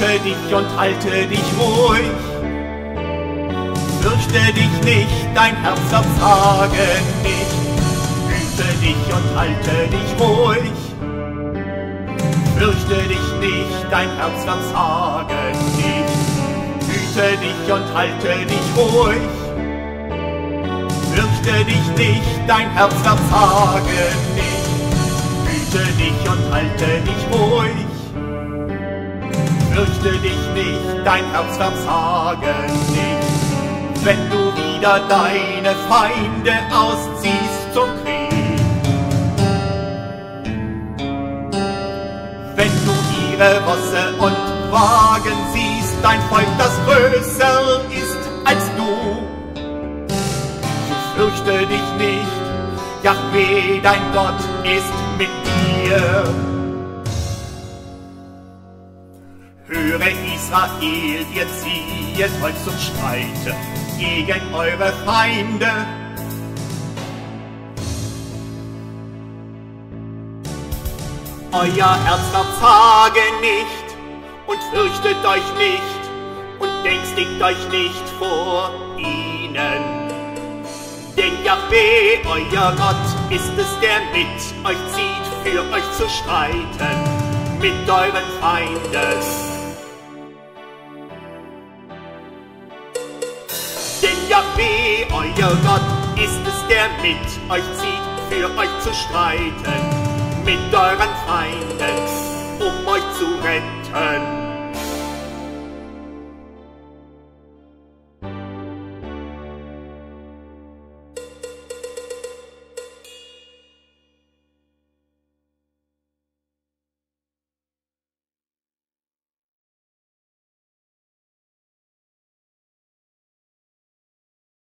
Hüte dich und halte dich ruhig. Fürchte dich nicht, dein Herz versage nicht. Hüte dich und halte dich ruhig. Fürchte dich nicht, dein Herz versage nicht. Hüte dich und halte dich ruhig. Fürchte dich nicht, dein Herz versage nicht. Hüte dich und halte dich ruhig. Fürchte dich nicht, dein Herz versage nicht. Wenn du wieder deine Feinde ausziehst zum Krieg. Wenn du ihre Rosse und Wagen siehst, dein Volk, das größer ist als du. So fürchte dich nicht, Jahweh, dein Gott, ist mit dir. Israel, ihr ziehet euch zum Streite gegen eure Feinde. Euer Herz verzage nicht und fürchtet euch nicht und ängstigt euch nicht vor ihnen. Denn Jahweh, euer Gott, ist es, der mit euch zieht, für euch zu streiten, mit euren Feinden. Denn Jahweh, euer Gott, ist es, der mit euch zieht, für euch zu streiten,